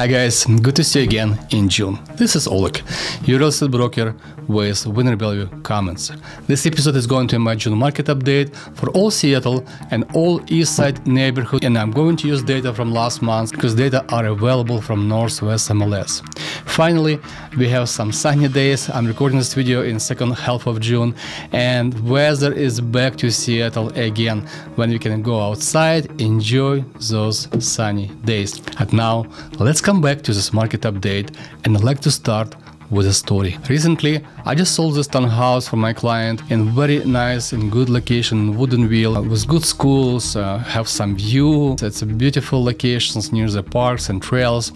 Hi guys, good to see you again in June. This is Oleg, your real estate broker with Windermere Bellevue Commons. This episode is going to be my June market update for all Seattle and all East Side neighborhood and I'm going to use data from last month because data are available from Northwest MLS. Finally, we have some sunny days. I'm recording this video in second half of June and weather is back to Seattle again when we can go outside, enjoy those sunny days. And now, let's come back to this market update and I'd like to start with a story. Recently, I just sold this townhouse for my client in very nice and good location, Woodinville, with good schools, uh, have some view. It's a beautiful locations near the parks and trails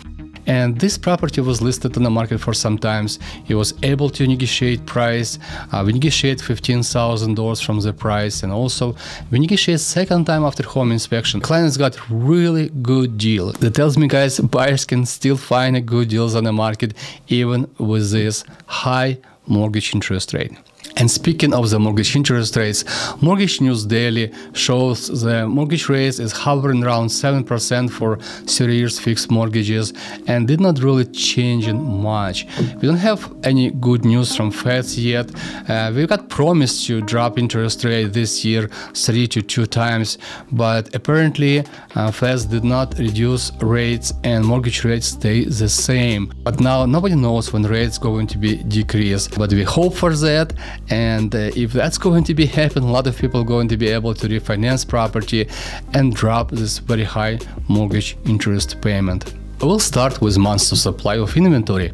and this property was listed on the market for some times. He was able to negotiate price. Uh, we negotiate $15,000 from the price and also we negotiate second time after home inspection. Clients got really good deal. That tells me guys buyers can still find good deals on the market even with this high mortgage interest rate. And speaking of the mortgage interest rates, Mortgage News Daily shows the mortgage rate is hovering around 7% for 30 years fixed mortgages and did not really change much. We don't have any good news from Feds yet. Uh, we got promised to drop interest rate this year three to two times, but apparently uh, Feds did not reduce rates and mortgage rates stay the same. But now nobody knows when rates going to be decreased, but we hope for that and uh, if that's going to be happen a lot of people going to be able to refinance property and drop this very high mortgage interest payment We'll start with months of supply of inventory.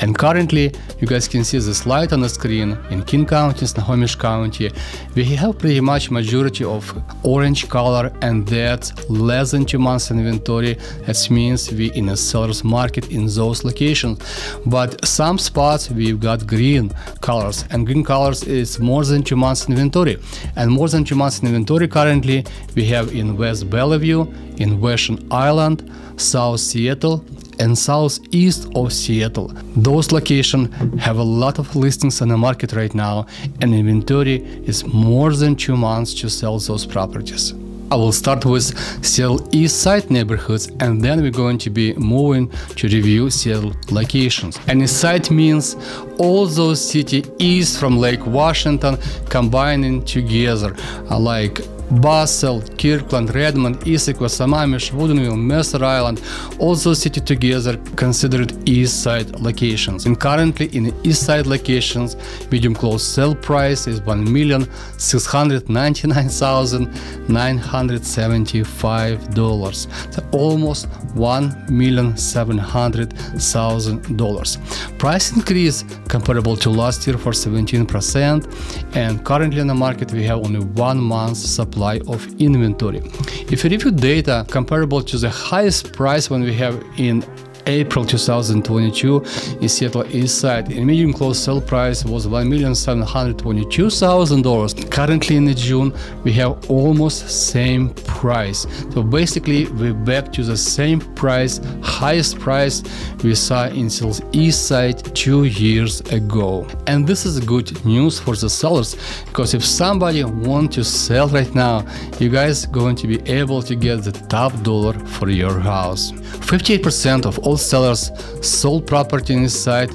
And currently, you guys can see the slide on the screen. In King County, Snohomish County, we have pretty much majority of orange color and that's less than two months inventory. That means we in a seller's market in those locations. But some spots we've got green colors and green colors is more than two months inventory. And more than two months inventory currently we have in West Bellevue, in Vashon Island, South Seattle, and southeast of Seattle. Those locations have a lot of listings on the market right now, and inventory is more than two months to sell those properties. I will start with Seattle East Side neighborhoods and then we're going to be moving to review Seattle locations. And East Side means all those city east from Lake Washington combining together like Bothell, Kirkland, Redmond, Issaquah, Sammamish, Woodinville, Mercer Island, all those cities together considered east side locations. And currently in east side locations, medium close sale price is 1,699,975 dollars. Almost one million seven hundred thousand dollars. Price increase comparable to last year for 17% and currently in the market we have only one month supply supply of inventory. If you review data comparable to the highest price when we have in April 2022 in Seattle East Side. The medium close sale price was $1,722,000. Currently in June we have almost same price. So basically we're back to the same price, highest price we saw in Seattle East Side two years ago. And this is good news for the sellers because if somebody want to sell right now, you guys going to be able to get the top dollar for your house. 58% of all sellers sold property inside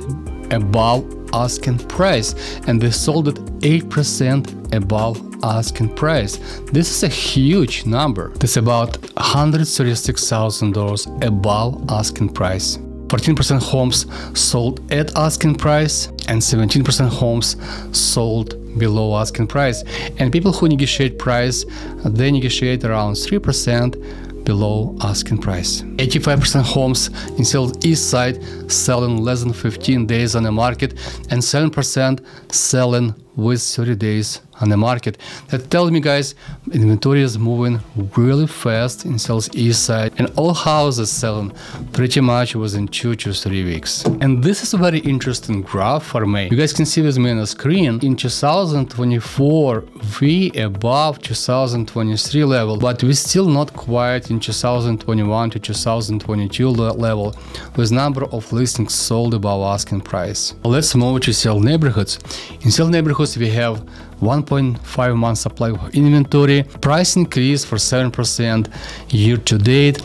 above asking price and they sold it 8% above asking price. This is a huge number. That's about $136,000 above asking price. 14% homes sold at asking price and 17% homes sold below asking price. And people who negotiate price, they negotiate around 3% below asking price. 85% homes in Seattle East Side selling less than 15 days on the market and 7% selling with 30 days on the market. That tells me guys, inventory is moving really fast in sales east side and all houses selling pretty much within two to three weeks. And this is a very interesting graph for me. You guys can see with me on the screen. In 2024, we above 2023 level, but we still not quite in 2021 to 2022 level with number of listings sold above asking price. Let's move to sell neighborhoods. In sell neighborhoods, we have 1.5 months supply of inventory, price increase for 7% year to date,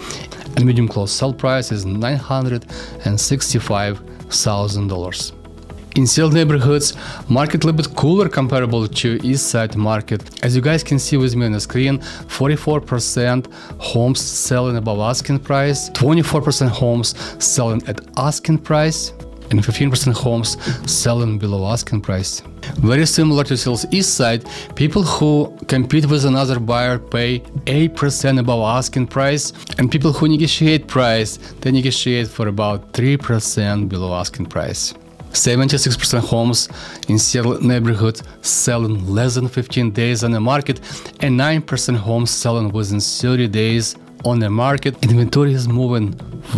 and medium close sell price is $965,000. In Seattle neighborhoods, market a little bit cooler comparable to East Side market. As you guys can see with me on the screen, 44% homes selling above asking price, 24% homes selling at asking price, and 15% homes selling below asking price. Very similar to sales East Side, people who compete with another buyer pay 8% above asking price, and people who negotiate price, they negotiate for about 3% below asking price. 76% homes in Seattle neighborhoods selling less than 15 days on the market and 9% homes selling within 30 days on the market. Inventory is moving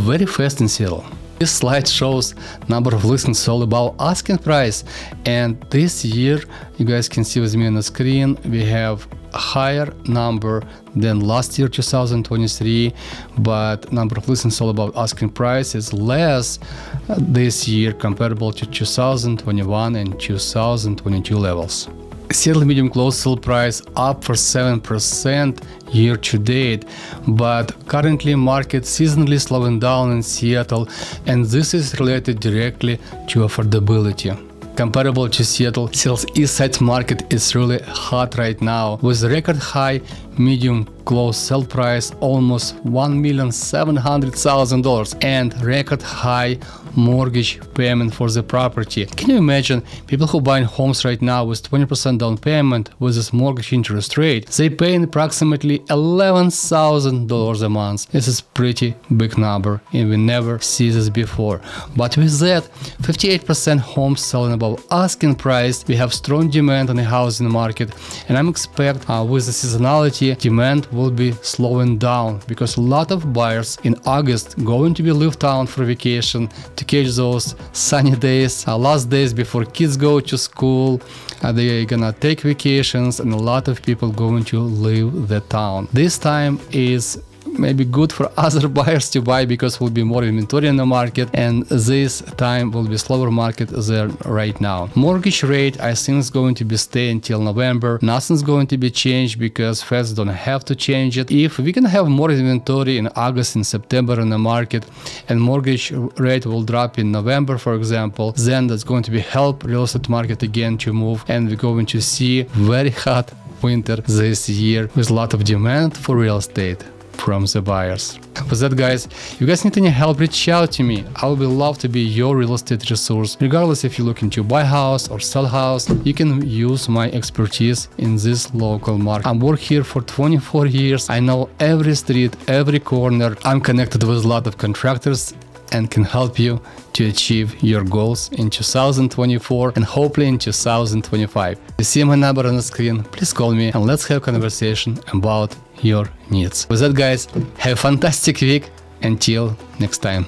very fast in Seattle. This slide shows number of listings all about asking price. And this year you guys can see with me on the screen. We have a higher number than last year 2023 but number of listings all about asking price is less uh, this year comparable to 2021 and 2022 levels Seattle medium close sale price up for 7% year to date, but currently market seasonally slowing down in Seattle and this is related directly to affordability. Comparable to Seattle, sales east side market is really hot right now with record high medium close sell price almost $1,700,000 and record high mortgage payment for the property. Can you imagine people who buying homes right now with 20% down payment with this mortgage interest rate? They pay approximately $11,000 a month. This is pretty big number and we never see this before. But with that, 58% homes selling above asking price. We have strong demand on the housing market and I'm expect uh, with the seasonality demand will be slowing down because a lot of buyers in August going to be leave town for vacation to catch those sunny days, uh, last days before kids go to school. Uh, they're gonna take vacations and a lot of people going to leave the town. This time is maybe good for other buyers to buy because will be more inventory in the market and this time will be slower market there right now. Mortgage rate I think is going to be stay until November. Nothing's going to be changed because Feds don't have to change it. If we can have more inventory in August and September in the market and mortgage rate will drop in November for example, then that's going to be help real estate market again to move and we're going to see very hot winter this year with a lot of demand for real estate from the buyers. With that guys, if you guys need any help, reach out to me. I would love to be your real estate resource. Regardless if you're looking to buy house or sell house, you can use my expertise in this local market. I'm work here for 24 years. I know every street, every corner. I'm connected with a lot of contractors and can help you to achieve your goals in 2024 and hopefully in 2025. You see my number on the screen, please call me and let's have a conversation about your needs. With that guys, have a fantastic week until next time.